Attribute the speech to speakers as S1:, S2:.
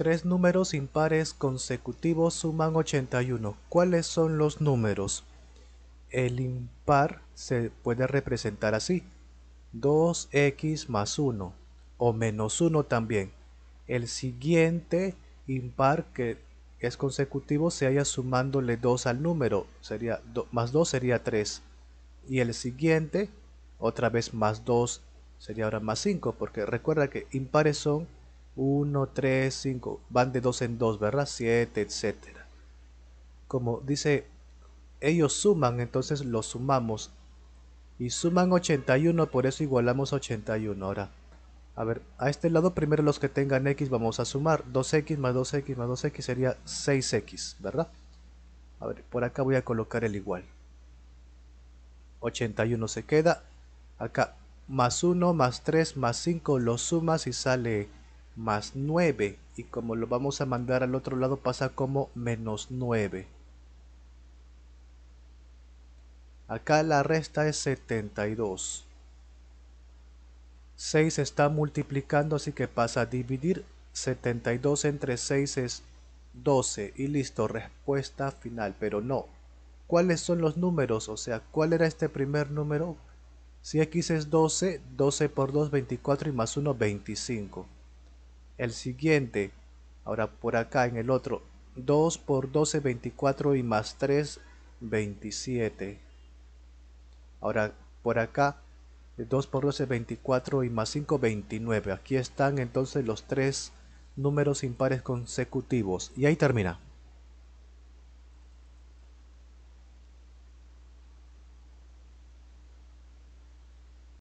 S1: Tres números impares consecutivos suman 81. ¿Cuáles son los números? El impar se puede representar así. 2x más 1 o menos 1 también. El siguiente impar que es consecutivo se haya sumándole 2 al número, sería más 2 sería 3. Y el siguiente, otra vez más 2, sería ahora más 5, porque recuerda que impares son 1, 3, 5, van de 2 en 2, ¿verdad? 7, etc. Como dice, ellos suman, entonces los sumamos. Y suman 81, por eso igualamos 81. Ahora, a ver, a este lado primero los que tengan x vamos a sumar. 2x más 2x más 2x sería 6x, ¿verdad? A ver, por acá voy a colocar el igual. 81 se queda. Acá, más 1, más 3, más 5, lo sumas y sale más 9 y como lo vamos a mandar al otro lado pasa como menos 9. Acá la resta es 72. 6 está multiplicando así que pasa a dividir 72 entre 6 es 12 y listo, respuesta final, pero no. ¿Cuáles son los números? O sea, ¿cuál era este primer número? Si x es 12, 12 por 2, 24 y más 1, 25 el siguiente, ahora por acá en el otro, 2 por 12, 24 y más 3, 27. Ahora por acá, 2 por 12, 24 y más 5, 29. Aquí están entonces los tres números impares consecutivos. Y ahí termina.